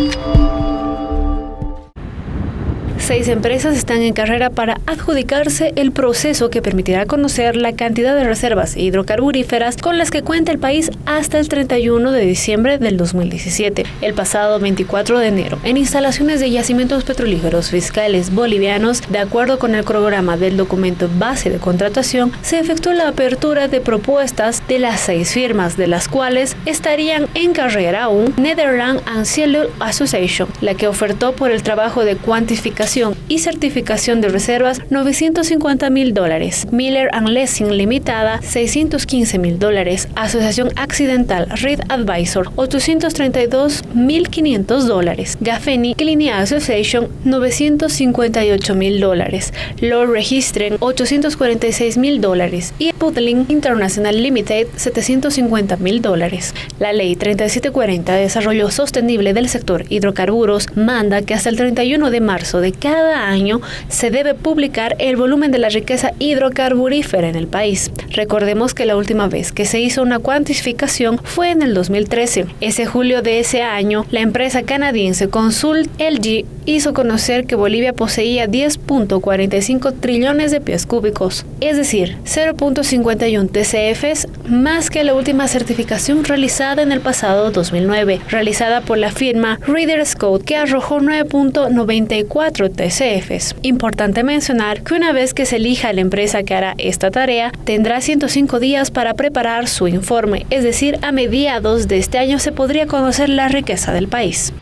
Thank you. Seis empresas están en carrera para adjudicarse el proceso que permitirá conocer la cantidad de reservas hidrocarburíferas con las que cuenta el país hasta el 31 de diciembre del 2017. El pasado 24 de enero, en instalaciones de yacimientos petrolíferos fiscales bolivianos, de acuerdo con el programa del documento base de contratación, se efectuó la apertura de propuestas de las seis firmas, de las cuales estarían en carrera aún Netherland Ancillary Association, la que ofertó por el trabajo de cuantificación y certificación de reservas 950 mil dólares. Miller and Lessing Limitada 615 mil dólares. Asociación Accidental Reed Advisor 832 mil 500 dólares. Gaffney Clinic Association 958 mil dólares. Lord Registren 846 mil dólares. Y Pudling International Limited 750 mil dólares. La ley 3740 de Desarrollo Sostenible del Sector Hidrocarburos manda que hasta el 31 de marzo de cada año se debe publicar el volumen de la riqueza hidrocarburífera en el país. Recordemos que la última vez que se hizo una cuantificación fue en el 2013. Ese julio de ese año, la empresa canadiense Consult LG hizo conocer que Bolivia poseía 10.45 trillones de pies cúbicos, es decir, 0.51 TCFs más que la última certificación realizada en el pasado 2009, realizada por la firma Reader Scott, que arrojó 9.94 TCFs. Importante mencionar que una vez que se elija la empresa que hará esta tarea, tendrá 105 días para preparar su informe, es decir, a mediados de este año se podría conocer la riqueza del país.